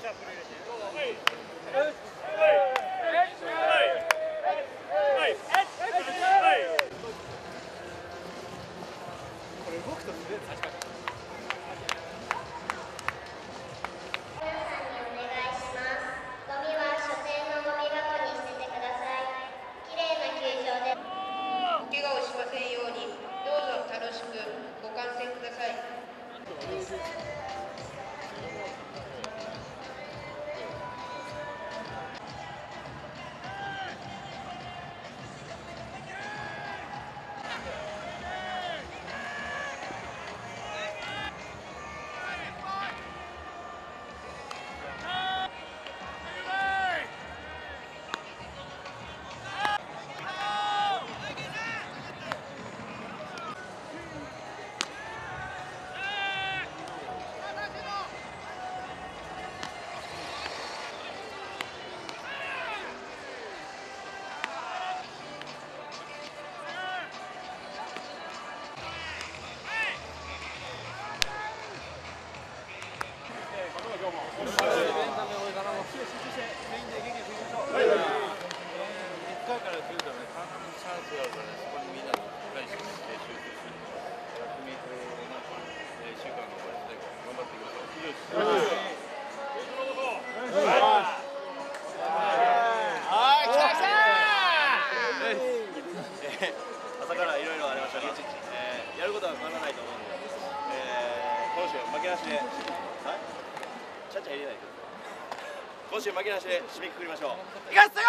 どうぞ楽しくご観戦ください。朝からいろいろありましたが、えーやることは変わらないと思うんで、えー今週負けなしで、はい？ちゃちゃ入れないけど。今週負けなしで締めくくりましょう。いかせよ